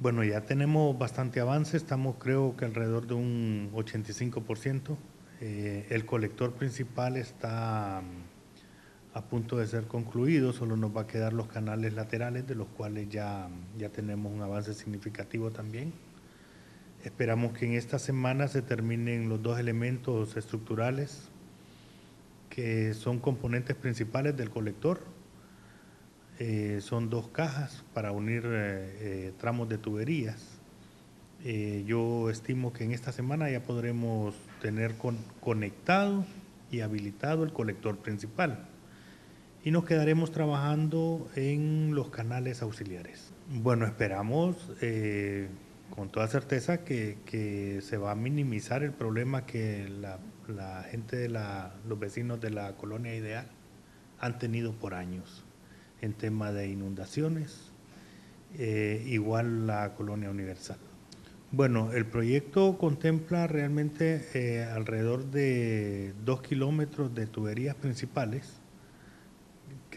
Bueno, ya tenemos bastante avance, estamos creo que alrededor de un 85%. Eh, el colector principal está mm, a punto de ser concluido, solo nos va a quedar los canales laterales, de los cuales ya, ya tenemos un avance significativo también. Esperamos que en esta semana se terminen los dos elementos estructurales que son componentes principales del colector. Eh, son dos cajas para unir eh, eh, tramos de tuberías. yo estimo que en esta semana ya podremos tener conectado y habilitado el colector principal. Y nos quedaremos trabajando en los canales auxiliares. Bueno, esperamos con toda certeza que, se va a minimizar el problema que la, gente de la, los vecinos de la colonia ideal han tenido por años en tema de inundaciones, eh, igual la colonia universal. Bueno, el proyecto contempla realmente eh, alrededor de dos kilómetros de tuberías principales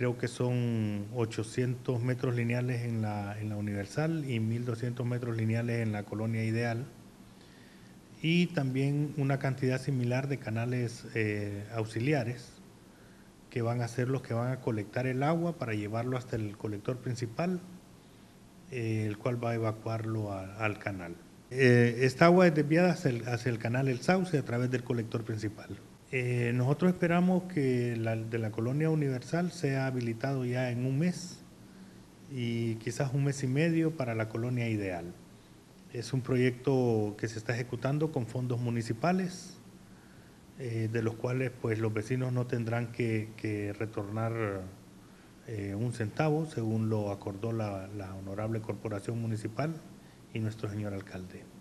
creo que son 800 metros lineales en la, en la Universal y 1200 metros lineales en la Colonia Ideal. Y también una cantidad similar de canales eh, auxiliares que van a ser los que van a colectar el agua para llevarlo hasta el colector principal, eh, el cual va a evacuarlo al canal. Eh, esta agua es desviada hacia el, canal El Sauce a través del colector principal. Eh, nosotros esperamos que la, de la colonia universal sea habilitado ya en un mes y quizás un mes y medio para la colonia ideal. Es un proyecto que se está ejecutando con fondos municipales, eh, de los cuales pues los vecinos no tendrán que, retornar eh, un centavo, según lo acordó la, la honorable corporación municipal y nuestro señor alcalde.